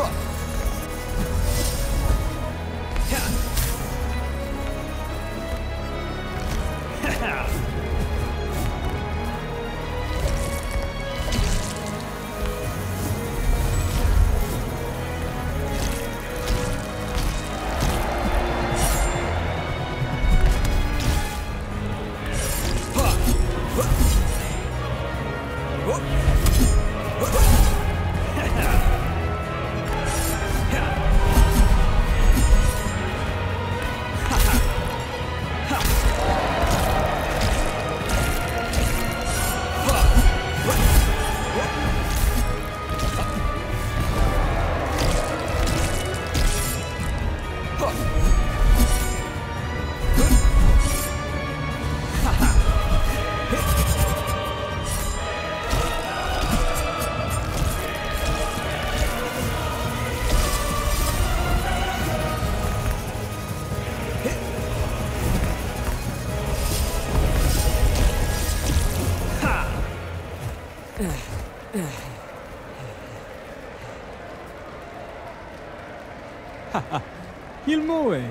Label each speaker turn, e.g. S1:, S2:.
S1: Fuck! Il Mue!